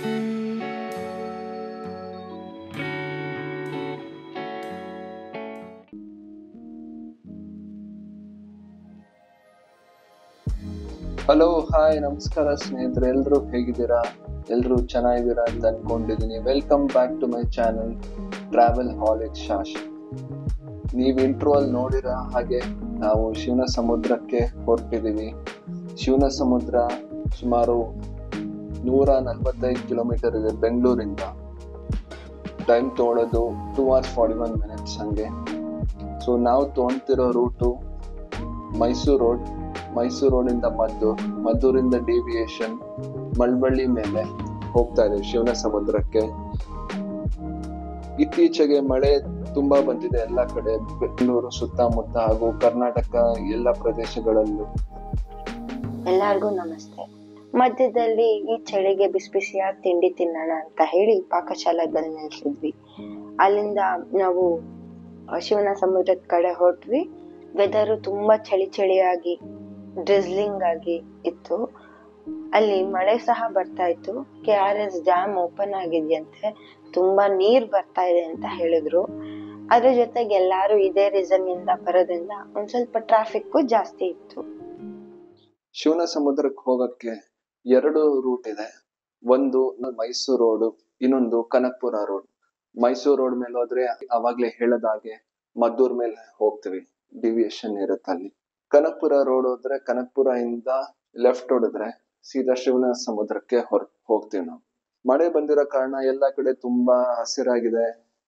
Hello hi ನಮಸ್ಕಾರ ಸ್ನೇಹಿತರೆ ಎಲ್ಲರೂ ಹೇಗಿದ್ದೀರಾ ಎಲ್ಲರೂ ಚೆನ್ನಾಗಿದ್ದೀರಾ ಅಂತ ಅನ್ಕೊಂಡಿದ್ದೀನಿ welcome back to my channel travelholic Shash ನೀವು ಇಂಟ್ರೋ ಅಲ್ಲಿ ನೋಡಿರ ಹಾಗೆ ನಾವು ಶಿವನ ಸಮುದ್ರಕ್ಕೆ ಹೊರಟಿದ್ದೀವಿ ಶಿವನ ಸಮುದ್ರ ಸುಮಾರು ನೂರ ನಲವತ್ತೈದು ಕಿಲೋಮೀಟರ್ ಇದೆ ಬೆಂಗಳೂರಿಂದ. ಟೈಮ್ ತೊಗೊಳ್ಳೋದು two hours forty one minutes ಹಂಗೆ. ಸೊ ನಾವು ತೊಗೊಳ್ತಿರೋ ರೂಟು ಮೈಸೂರು ರೋಡ್ ಮೈಸೂರು ರೋಡಿಂದ ಮದ್ದೂರು, ಮದ್ದೂರಿಂದ ಡಿವಿಯೇಷನ್ ಮಳವಳ್ಳಿ ಮೇಲೆ ಹೋಗ್ತಾ ಇದೆ ಶಿವನ ಸಮುದ್ರಕ್ಕೆ ಇತ್ತೀಚೆಗೆ ಮಳೆ ತುಂಬಾ ಬಂದಿದೆ ಎಲ್ಲ ಕಡೆ, ಬೆಂಗಳೂರು ಸುತ್ತಮುತ್ತ ಹಾಗೂ ಕರ್ನಾಟಕ ಎಲ್ಲ ಪ್ರದೇಶಗಳಲ್ಲೂ. ಎಲ್ಲರಿಗೂ ನಮಸ್ತೆ. ಮಧ್ಯದಲ್ಲಿ ಈ ಚಳಿಗೆ ಬಿಸಿ ಬಿಸಿಯಾಗಿ ತಿಂಡಿ ತಿನ್ನೋಣ ಅಂತ ಹೇಳಿ ಪಾಕಶಾಲಾದಲ್ಲಿ ನಿಲ್ಸಿದ್ವಿ ಅಲ್ಲಿಂದ ನಾವು ಶಿವನ ಸಮುದ್ರದ ಕಡೆ ಹೊರಟ್ವಿ. ವೆದರು ತುಂಬಾ ಚಳಿ ಚಳಿಯಾಗಿ ಡ್ರಿಸ್ಲಿಂಗ್ ಆಗಿ ಇತ್ತು. ಅಲ್ಲಿ ಮಳೆ ಸಹ ಬರ್ತಾ ಇತ್ತು. K R S dam open ಆಗಿದೆಯಂತೆ. ತುಂಬಾ ನೀರ್ ಬರ್ತಾ ಇದೆ ಅಂತ ಹೇಳಿದ್ರು. ಅದ್ರ ಜೊತೆಗೆ ಎಲ್ಲಾರು ಇದೇ ರೀಸನ್ ಇಂದ ಬರೋದ್ರಿಂದ ಒಂದ್ ಸ್ವಲ್ಪ ಟ್ರಾಫಿಕ್ ಜಾಸ್ತಿ ಇತ್ತು. ಶಿವನ ಸಮುದ್ರಕ್ಕೆ ಹೋಗಕ್ಕೆ ಎರಡು ರೂಟ್ ಇದೆ. ಒಂದು ಮೈಸೂರು ರೋಡ್ ಇನ್ನೊಂದು ಕನಕಪುರ ರೋಡ್ ಮೈಸೂರು ರೋಡ್ ಮೇಲೆ ಹೋದ್ರೆ ಅವಾಗ್ಲೇ ಹೇಳದ ಹಾಗೆ ಮದ್ದೂರ್ ಮೇಲೆ ಹೋಗ್ತೀವಿ. ಡಿವಿಯೇಷನ್ ಇರುತ್ತೆ ಅಲ್ಲಿ. ಕನಕಪುರ ರೋಡ್ ಹೋದ್ರೆ ಕನಕ್ಪುರ ಇಂದ ಲೆಫ್ಟ್ ಹೊಡೆದ್ರೆ ಸೀದಾ ಶಿವನ ಸಮುದ್ರಕ್ಕೆ ಹೊರ ಹೋಗ್ತೀವಿ ನಾವು. ಮಳೆ ಬಂದಿರೋ ಕಾರಣ ಎಲ್ಲಾ ಕಡೆ ತುಂಬಾ ಹಸಿರಾಗಿದೆ.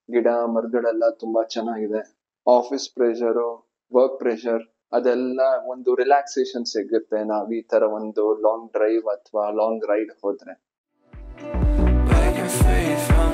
ಗಿಡ ಮರಗಳೆಲ್ಲ ತುಂಬಾ ಚೆನ್ನಾಗಿದೆ. ಆಫೀಸ್ ಪ್ರೆಷರು ವರ್ಕ್ ಪ್ರೆಷರ್ ಅದೆಲ್ಲ ಒಂದು ರಿಲ್ಯಾಕ್ಸೇಷನ್ ಸಿಗುತ್ತೆ. ನಾವ್ ಈ ತರ ಒಂದು ಲಾಂಗ್ ಡ್ರೈವ್ ಅಥವಾ ಲಾಂಗ್ ರೈಡ್ ಹೋದ್ರೆ. Breaking free from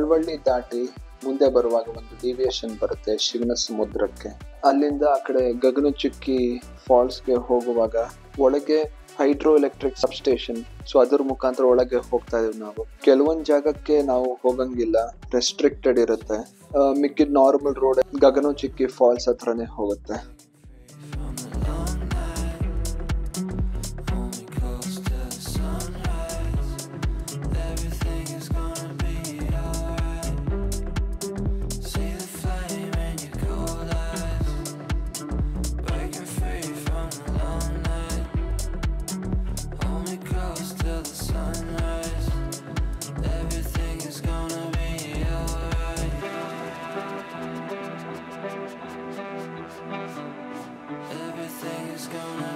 ಮಳವಳ್ಳಿ ದಾಟಿ ಮುಂದೆ ಬರುವಾಗ ಒಂದು ಡಿವಿಯೇಷನ್ ಬರುತ್ತೆ ಶಿವನ ಸಮುದ್ರಕ್ಕೆ. ಅಲ್ಲಿಂದ ಆ ಕಡೆ ಗಗನಚುಕ್ಕಿ ಫಾಲ್ಸ್ಗೆ ಹೋಗುವಾಗ ಒಳಗೆ ಹೈಡ್ರೋ ಎಲೆಕ್ಟ್ರಿಕ್ ಸಬ್ಸ್ಟೇಷನ್ ಸೊ ಅದ್ರ ಮುಖಾಂತರ ಒಳಗೆ ಹೋಗ್ತಾ ಇದೀವಿ ನಾವು. ಕೆಲವೊಂದು ಜಾಗಕ್ಕೆ ನಾವು ಹೋಗಂಗಿಲ್ಲ ರೆಸ್ಟ್ರಿಕ್ಟೆಡ್ ಇರುತ್ತೆ. ಮಿಕ್ಕಿದ ನಾರ್ಮಲ್ ರೋಡ್ ಗಗನಚುಕ್ಕಿ ಫಾಲ್ಸ್ ಹತ್ರನೇ ಹೋಗುತ್ತೆ. Gonna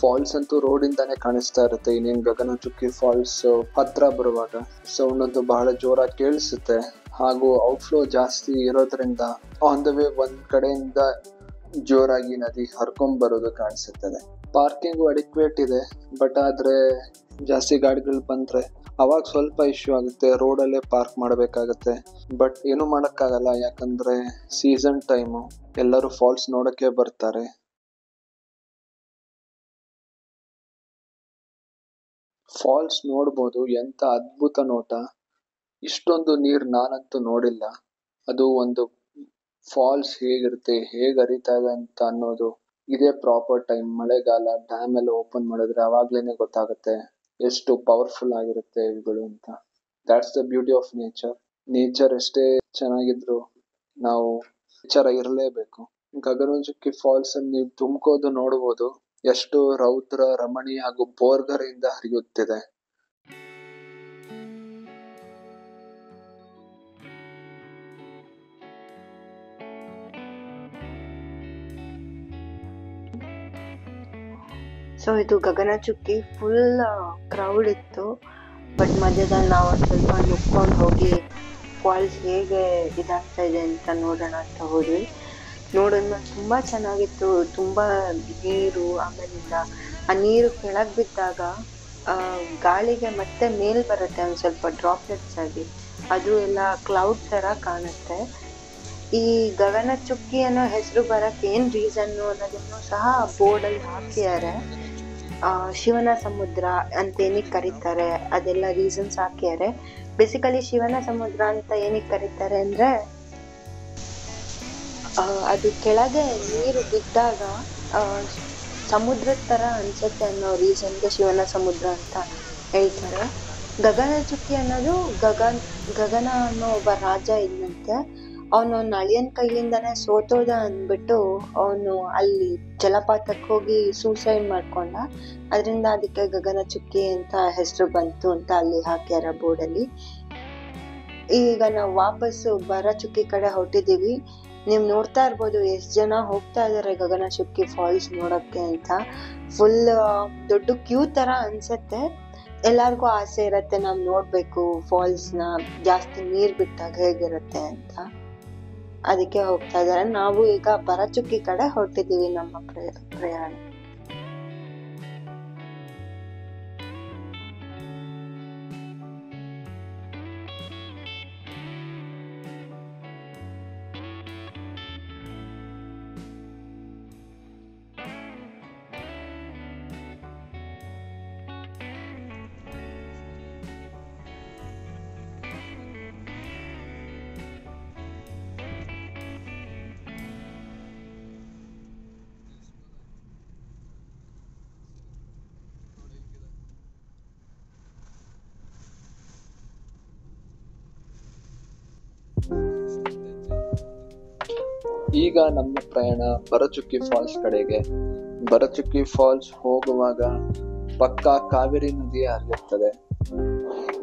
ಫಾಲ್ಸ್ ಅಂತೂ ರೋಡ್ ಇಂದಾನೆ ಕಾಣಿಸ್ತಾ ಇರುತ್ತೆ. ಇನ್ನೇನ್ ಗಗನಚುಕ್ಕಿ ಫಾಲ್ಸ್ ಹತ್ರ ಬರುವಾಗ. ಸೌಂಡ್ ಬಹಳ ಜೋರಾಗಿ ಕೇಳಿಸುತ್ತೆ. ಹಾಗೂ ಔಟ್ಫ್ಲೋ ಜಾಸ್ತಿ ಇರೋದ್ರಿಂದ ಆನ್ ದ ವೇ ಒಂದ್ ಕಡೆಯಿಂದ ಜೋರಾಗಿ ನದಿ ಹರ್ಕೊಂಡ್ ಬರೋದು ಕಾಣಿಸುತ್ತದೆ. ಪಾರ್ಕಿಂಗ್ ಅಡಿಕ್ವೇಟ್ ಇದೆ ಬಟ್ ಆದ್ರೆ ಜಾಸ್ತಿ ಗಾಡಿಗಳು ಬಂದ್ರೆ ಅವಾಗ ಸ್ವಲ್ಪ ಇಶ್ಯೂ ಆಗುತ್ತೆ. ರೋಡಲ್ಲೇ ಪಾರ್ಕ್ ಮಾಡಬೇಕಾಗತ್ತೆ. ಬಟ್ ಏನು ಮಾಡೋಕ್ಕಾಗಲ್ಲ, ಯಾಕಂದ್ರೆ ಸೀಸನ್ ಟೈಮು ಎಲ್ಲರೂ ಫಾಲ್ಸ್ ನೋಡಕ್ಕೆ ಬರ್ತಾರೆ. ಫಾಲ್ಸ್ ನೋಡ್ಬೋದು ಎಂತ ಅದ್ಭುತ ನೋಟ. ಇಷ್ಟೊಂದು ನೀರ್ ನಾನಂತೂ ನೋಡಿಲ್ಲ. ಅದು ಒಂದು ಫಾಲ್ಸ್ ಹೇಗಿರುತ್ತೆ, ಹೇಗ್ ಹರಿತಾ ಇದೆ ಅಂತ ಅನ್ನೋದು. ಇದೇ ಪ್ರಾಪರ್ ಟೈಮ್, ಮಳೆಗಾಲ, ಡ್ಯಾಮ್ ಎಲ್ಲ ಓಪನ್ ಮಾಡಿದ್ರೆ ಅವಾಗ್ಲೇನೆ ಗೊತ್ತಾಗುತ್ತೆ ಎಷ್ಟು ಪವರ್ಫುಲ್ ಆಗಿರುತ್ತೆ ಇವುಗಳು ಅಂತ. That's the beauty of nature nature ಎಷ್ಟೇ ಚೆನ್ನಾಗಿದ್ರು ನಾವು ಎಚ್ಚರ ಇರಲೇಬೇಕು ಗಗನಚುಕ್ಕಿ ಫಾಲ್ಸ್ ಅನ್ನು ನೀವು ತುಮಕೋದು ನೋಡಬಹುದು ಎಷ್ಟು ರೌದ್ರ, ರಮಣಿ ಹಾಗೂ ಬೋರ್ಗರೆಯಿಂದ ಹರಿಯುತ್ತಿದೆ. ಸೊ ಇದು ಗಗನಚುಕ್ಕಿ ಫುಲ್ ಕ್ರೌಡ್ ಇತ್ತು. ಬಟ್ ಮಧ್ಯದಲ್ಲಿ ನಾವು ಸ್ವಲ್ಪ ನುಕ್ಕೊಂಡು ಹೋಗಿ ಫಾಲ್ಸ್ ಹೇಗೆ ಇದಾಗ್ತಾ ಇದೆ ಅಂತ ನೋಡೋಣ ಅಂತ ಹೋದ್ವಿ. ನೋಡಿದ್ಮೇಲೆ ತುಂಬ ಚೆನ್ನಾಗಿತ್ತು. ತುಂಬ ನೀರು, ಆಮೇಲಿಂದ ಆ ನೀರು ಕೆಳಗೆ ಬಿದ್ದಾಗ ಗಾಳಿಗೆ ಮತ್ತೆ ಮೇಲ್ ಬರುತ್ತೆ ಒಂದು ಸ್ವಲ್ಪ ಡ್ರಾಪ್ಲೆಟ್ಸ್ ಆಗಿ. ಅದು ಎಲ್ಲ ಕ್ಲೌಡ್ ಥರ ಕಾಣುತ್ತೆ. ಈ ಗಗನ ಚುಕ್ಕಿ ಅನ್ನೋ ಹೆಸರು ಬರಕ್ಕೆ ಏನ್ ರೀಸನ್ನು ಅನ್ನೋದನ್ನು ಸಹ ಬೋರ್ಡಲ್ಲಿ ಹಾಕಿದ್ದಾರೆ ಶಿವನ ಸಮುದ್ರ ಅಂತ ಏನಕ್ಕೆ ಕರೀತಾರೆ, ಅದೆಲ್ಲ ರೀಸನ್ಸ್ ಹಾಕಿದ್ದಾರೆ ಬೇಸಿಕಲಿ ಶಿವನ ಸಮುದ್ರ ಅಂತ ಏನಕ್ಕೆ ಕರೀತಾರೆ ಅಂದ್ರೆ ಅದು ಕೆಳಗೆ ನೀರು ಬಿದ್ದಾಗ ಸಮುದ್ರದ ತರ ಅನ್ಸುತ್ತೆ ಅನ್ನೋ ರೀಸನ್ಗೆ ಶಿವನ ಸಮುದ್ರ ಅಂತ ಹೇಳ್ತಾರೆ. ಗಗನ ಚುಕ್ಕಿ ಅನ್ನೋದು ಗಗನ್, ಗಗನ ಅನ್ನೋ ಒಬ್ಬ ರಾಜ ಇದ್ದಂತೆ ಅವನು ಅಳಿಯನ್ ಕೈಯಿಂದಾನೆ ಸೋತೋದ ಅಂದ್ಬಿಟ್ಟು ಅವನು ಅಲ್ಲಿ ಜಲಪಾತಕ್ಕೆ ಹೋಗಿ ಸೂಸೈಡ್ ಮಾಡ್ಕೊಂಡ. ಅದರಿಂದ ಅದಕ್ಕೆ ಗಗನ ಚುಕ್ಕಿ ಅಂತ ಹೆಸರು ಬಂತು ಅಂತ ಅಲ್ಲಿ ಹಾಕ್ಯಾರ ಬೋರ್ಡಲ್ಲಿ. ಈಗ ನಾವು ವಾಪಸ್ಸು ಬರ ಚುಕ್ಕಿ ಕಡೆ ಹೊರಟಿದೀವಿ. ನೀವು ನೋಡ್ತಾ ಇರ್ಬೋದು, ಎಷ್ಟು ಜನ ಹೋಗ್ತಾ ಇದಾರೆ ಗಗನ ಚುಕ್ಕಿ ಫಾಲ್ಸ್ ನೋಡಕ್ಕೆ ಅಂತ. ಫುಲ್ ದೊಡ್ಡ ಕ್ಯೂ ತರ ಅನ್ಸತ್ತೆ. ಎಲ್ಲರಿಗೂ ಆಸೆ ಇರತ್ತೆ ನಾವು ನೋಡಬೇಕು ಫಾಲ್ಸ್ನ ಜಾಸ್ತಿ ನೀರು ಬಿಟ್ಟಾಗ ಹೇಗಿರುತ್ತೆ ಅಂತ. ಅದಕ್ಕೆ ಹೋಗ್ತಾ ಇದ್ದಾರೆ ನಾವು ಈಗ ಬರಚುಕ್ಕಿ ಕಡೆ ಹೊರಟಿದ್ದೀವಿ ನಮ್ಮ ಪ್ರಯ- ಪ್ರಯಾಣ. ಈಗ ನಮ್ಮ ಪ್ರಯಾಣ ಬರಚುಕ್ಕಿ ಫಾಲ್ಸ್ ಕಡೆಗೆ. ಬರಚುಕ್ಕಿ ಫಾಲ್ಸ್ ಹೋಗುವಾಗ ಪಕ್ಕ ಕಾವೇರಿ ನದಿ ಹರಿಯುತ್ತದೆ.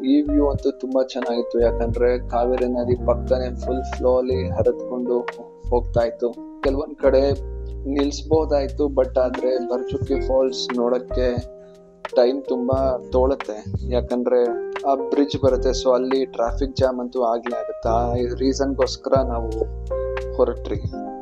ಈ ವ್ಯೂ ಅಂತೂ ತುಂಬಾ ಚೆನ್ನಾಗಿತ್ತು. ಯಾಕಂದ್ರೆ ಕಾವೇರಿ ನದಿ ಪಕ್ಕನೆ ಫುಲ್ ಫ್ಲೋ ಅಲ್ಲಿ ಹರಿದ್ಕೊಂಡು ಹೋಗ್ತಾ ಇತ್ತು. ಕೆಲವೊಂದ್ ಕಡೆ ನಿಲ್ಸ್ಬೋದಾಯ್ತು ಬಟ್ ಆದ್ರೆ ಬರಚುಕ್ಕಿ ಫಾಲ್ಸ್ ನೋಡಕ್ಕೆ ಟೈಮ್ ತುಂಬಾ ತೋಳತ್ತೆ. ಯಾಕಂದ್ರೆ ಆ ಬ್ರಿಡ್ಜ್ ಬರುತ್ತೆ ಸೊ ಅಲ್ಲಿ ಟ್ರಾಫಿಕ್ ಜಾಮ್ ಅಂತೂ ಆಗ್ಲೇ ಆಗುತ್ತೆ. ಆ ರೀಸನ್ಗೋಸ್ಕರ ನಾವು ಹೊರಟ್ರಿ ತುಂಬ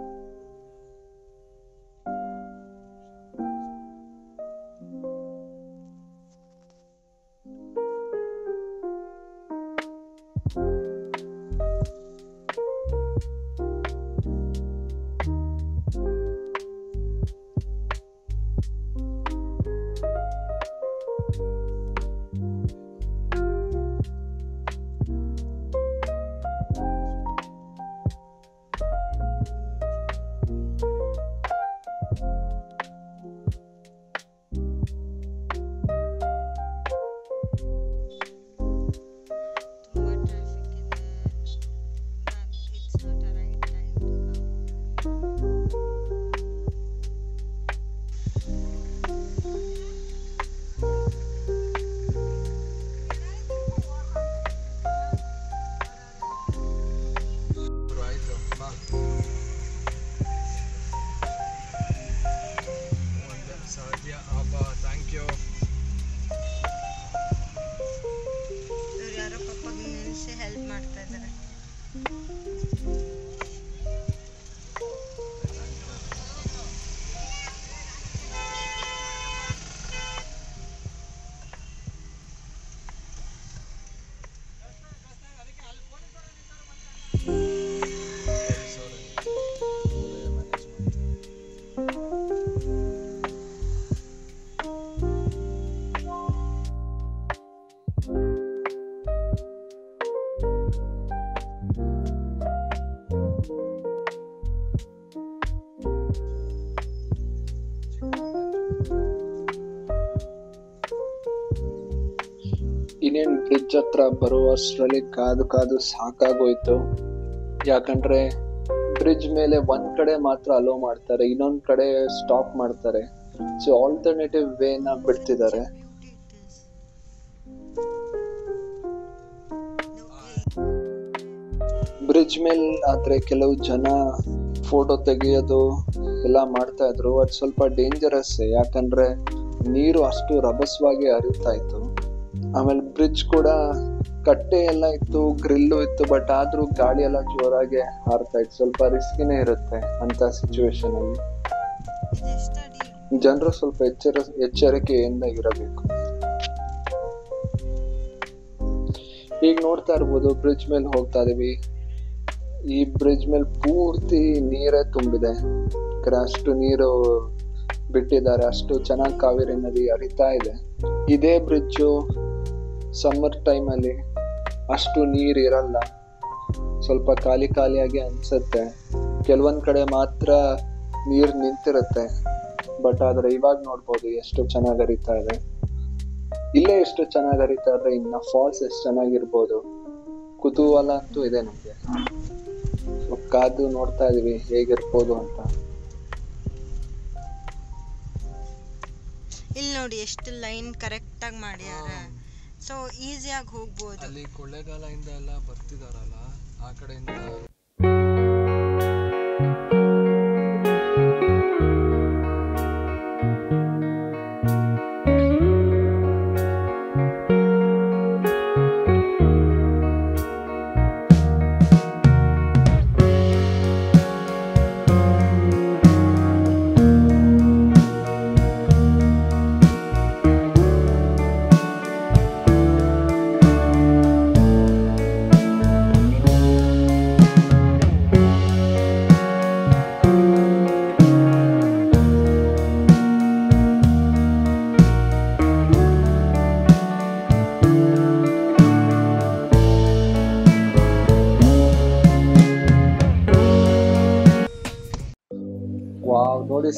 ಇನ್ನೇನ್ ಬ್ರಿಡ್ಜ್ ಹತ್ರ ಬರುವಷ್ಟರಲ್ಲಿ ಕಾದು ಕಾದು ಸಾಕಾಗೋಯ್ತು. ಯಾಕಂದ್ರೆ ಬ್ರಿಡ್ಜ್ ಮೇಲೆ ಒಂದ್ ಕಡೆ ಮಾತ್ರ ಅಲೋ ಮಾಡ್ತಾರೆ, ಇನ್ನೊಂದ್ ಕಡೆ ಸ್ಟಾಪ್ ಮಾಡ್ತಾರೆ. ಸೊ ಆಲ್ಟರ್ನೇಟಿವ್ ವೇ ನ ಬಿಡ್ತಿದ್ದಾರೆ. ಬ್ರಿಡ್ಜ್ ಮೇಲೆ ಆದ್ರೆ ಕೆಲವು ಜನ ಫೋಟೋ ತೆಗೆಯೋದು ಎಲ್ಲ ಮಾಡ್ತಾ ಇದ್ರು ಅದು ಸ್ವಲ್ಪ ಡೇಂಜರಸ್ ಯಾಕಂದ್ರೆ ನೀರು ಅಷ್ಟು ರಭಸವಾಗಿ ಹರಿತಾ ಇತ್ತು. ಆಮೇಲೆ ಬ್ರಿಡ್ಜ್ ಕೂಡ ಕಟ್ಟೆ ಎಲ್ಲ ಇತ್ತು ಗ್ರಿಲ್ಲು ಇತ್ತು ಬಟ್ ಆದ್ರೂ ಗಾಳಿ ಎಲ್ಲ ಜೋರಾಗಿ ಹಾರ್ತಾ ಇತ್ತು. ಸ್ವಲ್ಪ ರಿಸ್ಕಿನೇ ಇರುತ್ತೆ ಅಂತ ಸಿಚುವೇಶನ್ ಅಲ್ಲಿ. ಜನರು ಸ್ವಲ್ಪ ಎಚ್ಚರ, ಎಚ್ಚರಿಕೆಯಿಂದ ಇರಬೇಕು. ಈಗ ನೋಡ್ತಾ ಇರ್ಬೋದು ಬ್ರಿಡ್ಜ್ ಮೇಲೆ ಹೋಗ್ತಾ ಇದೀವಿ. ಈ ಬ್ರಿಡ್ಜ್ ಮೇಲೆ ಪೂರ್ತಿ ನೀರೇ ತುಂಬಿದೆ. ಅಷ್ಟು ನೀರು ಬಿಟ್ಟಿದ್ದಾರೆ. ಅಷ್ಟು ಚೆನ್ನಾಗಿ ಕಾವೇರಿ ನದಿ ಹರಿತಾ ಇದೆ. ಇದೇ ಬ್ರಿಡ್ಜು ಸಮ್ಮರ್ ಟೈಮಲ್ಲಿ ಅಷ್ಟು ನೀರು ಇರಲ್ಲ. ಸ್ವಲ್ಪ ಖಾಲಿ ಖಾಲಿಯಾಗಿ ಅನಿಸುತ್ತೆ. ಕೆಲವೊಂದು ಕಡೆ ಮಾತ್ರ ನೀರು ನಿಂತಿರುತ್ತೆ. ಬಟ್ ಆದ್ರೆ ಇವಾಗ ನೋಡ್ಬೋದು ಎಷ್ಟು ಚೆನ್ನಾಗಿ ಹರಿತಾ ಇದೆ. ಇಲ್ಲೇ ಎಷ್ಟು ಚೆನ್ನಾಗಿ ಹರಿತಾ ಇದ್ರೆ ಇನ್ನ ಫಾಲ್ಸ್ ಎಷ್ಟು ಚೆನ್ನಾಗಿರ್ಬೋದು. ಕುತೂಹಲ ಅಂತೂ ಇದೆ ನಮಗೆ. ಕಾದು ನೋಡ್ತಾ ಇದೀವಿ ಹೇಗಿರ್ಬೋದು ಅಂತ. ಇಲ್ಲಿ ನೋಡಿ ಎಷ್ಟು ಲೈನ್ ಕರೆಕ್ಟಾಗಿ ಮಾಡ್ಯಾರ. ಸೊ ಈಸಿಯಾಗಿ ಹೋಗ್ಬೋದು. ಅಲ್ಲಿ ಕೊಳ್ಳೇಗಾಲದಿಂದ ಎಲ್ಲ ಬರ್ತಿದಾರಲ್ಲ ಆ ಕಡೆಯಿಂದ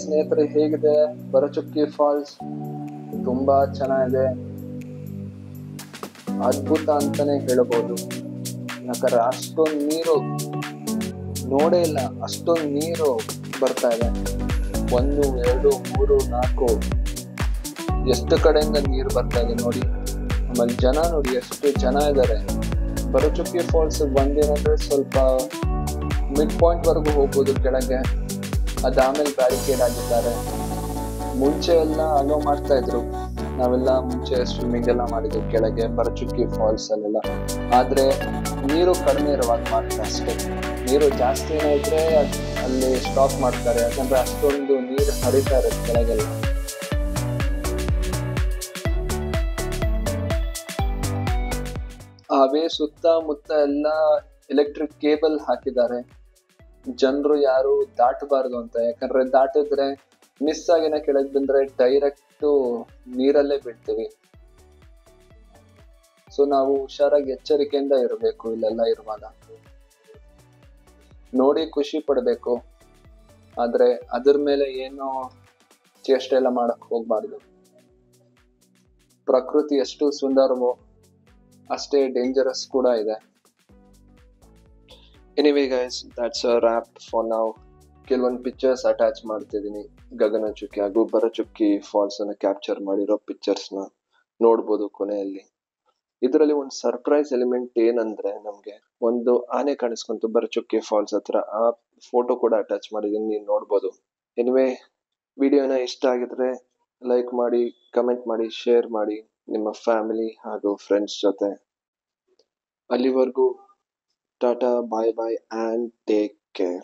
ಸ್ನೇಹಿತರೆ ಹೇಗಿದೆ? ಬರಚುಕ್ಕಿ ಫಾಲ್ಸ್ ತುಂಬಾ ಚೆನ್ನಾಗಿದೆ. ಅದ್ಭುತ ಅಂತಾನೆ ಹೇಳಬಹುದು ಯಾಕಂದ್ರೆ ಅಷ್ಟೊಂದು ನೀರು ನೋಡೇ ಇಲ್ಲ, ಅಷ್ಟೊಂದು ನೀರು ಬರ್ತಾ ಇದೆ. ಒಂದು, ಎರಡು, ಮೂರು, ನಾಲ್ಕು, ಎಷ್ಟು ಕಡೆಯಿಂದ ನೀರು ಬರ್ತಾ ಇದೆ ನೋಡಿ. ಆಮೇಲೆ ಜನ ನೋಡಿ ಎಷ್ಟು ಜನ ಇದ್ದಾರೆ ಬರಚುಕ್ಕಿ ಫಾಲ್ಸ್ ಬಂದೇನಂದ್ರೆ ಸ್ವಲ್ಪ ಮಿಡ್ ಪಾಯಿಂಟ್ ವರೆಗೂ ಹೋಗ್ಬೋದು ಕೆಳಗೆ. ಅದಾದ್ಮೇಲೆ ಬ್ಯಾರಿಕೇಡ್ ಆಗಿದ್ದಾರೆ ಮುಂಚೆ ಎಲ್ಲ ಅಲೋ ಮಾಡ್ತಾ ಇದ್ರು. ನಾವೆಲ್ಲ ಮುಂಚೆ ಸ್ವಿಮ್ಮಿಂಗ್ ಎಲ್ಲ ಮಾಡಿದ್ವಿ, ಕೆಳಗೆ ಬರಚುಕ್ಕಿ ಫಾಲ್ಸ್ ಅಲ್ಲೆಲ್ಲ. ಆದ್ರೆ ನೀರು ಕಡಿಮೆ ಇರುವಾಗ ಮಾತ್ರ ಅಷ್ಟೇ. ನೀರು ಜಾಸ್ತಿ ಇದ್ರೆ ಅಲ್ಲಿ ಸ್ಟಾಪ್ ಮಾಡ್ತಾರೆ. ಯಾಕಂದ್ರೆ ಅಷ್ಟೊಂದು ನೀರು ಹರಿತಾ ಇರುತ್ತೆ ಕೆಳಗೆಲ್ಲ. ಅವೇ ಸುತ್ತಮುತ್ತ ಎಲ್ಲ ಎಲೆಕ್ಟ್ರಿಕ್ ಕೇಬಲ್ ಹಾಕಿದ್ದಾರೆ. ಜನರು ಯಾರು ದಾಟಬಾರ್ದು ಅಂತ. ಯಾಕಂದ್ರೆ ದಾಟಿದ್ರೆ ಮಿಸ್ ಆಗಿನ ಕೆಳಗೆ ಬಂದ್ರೆ ಡೈರೆಕ್ಟ್ ನೀರಲ್ಲೇ ಬಿಡ್ತೀವಿ ಸೊ ನಾವು ಹುಷಾರಾಗಿ ಎಚ್ಚರಿಕೆಯಿಂದ ಇರಬೇಕು ಇಲ್ಲೆಲ್ಲ ಇರುವಾಗ. ನೋಡಿ ಖುಷಿ ಪಡಬೇಕು. ಆದ್ರೆ ಅದ್ರ ಮೇಲೆ ಏನು ಚೇಷ್ಟೆ ಎಲ್ಲ ಮಾಡಕ್ ಹೋಗ್ಬಾರ್ದು. ಪ್ರಕೃತಿ ಎಷ್ಟು ಸುಂದರವೋ ಅಷ್ಟೇ ಡೇಂಜರಸ್ ಕೂಡ ಇದೆ. Anyway guys that's a wrap for ನಾವು ಕೆಲವೊಂದು ಪಿಕ್ಚರ್ಸ್ ಅಟ್ಯಾಚ್ ಮಾಡ್ತಿದ್ದೀನಿ ಗಗನಚುಕ್ಕಿ ಹಾಗೂ ಬರಚುಕ್ಕಿ ಫಾಲ್ಸ್ ಅನ್ನು ಕ್ಯಾಪ್ಚರ್ ಮಾಡಿರೋ ಪಿಕ್ಚರ್ಸ್ನ ನೋಡ್ಬೋದು ಕೊನೆಯಲ್ಲಿ. ಇದರಲ್ಲಿ ಒಂದು ಸರ್ಪ್ರೈಸ್ ಎಲಿಮೆಂಟ್ ಏನಂದ್ರೆ ನಮಗೆ ಒಂದು ಆನೆ ಕಾಣಿಸ್ಕೊಂತು ಬರಚುಕ್ಕಿ ಫಾಲ್ಸ್ ಹತ್ರ. ಆ ಫೋಟೋ ಕೂಡ ಅಟ್ಯಾಚ್ ಮಾಡಿದೀನಿ ನೀವು ನೋಡ್ಬೋದು. ಎನಿವೇ ವಿಡಿಯೋನ ಇಷ್ಟ ಆಗಿದ್ರೆ ಲೈಕ್ ಮಾಡಿ ಕಮೆಂಟ್ ಮಾಡಿ ಶೇರ್ ಮಾಡಿ ನಿಮ್ಮ ಫ್ಯಾಮಿಲಿ ಹಾಗೂ ಫ್ರೆಂಡ್ಸ್ ಜೊತೆ. ಅಲ್ಲಿವರೆಗೂ Tata, bye-bye and take care.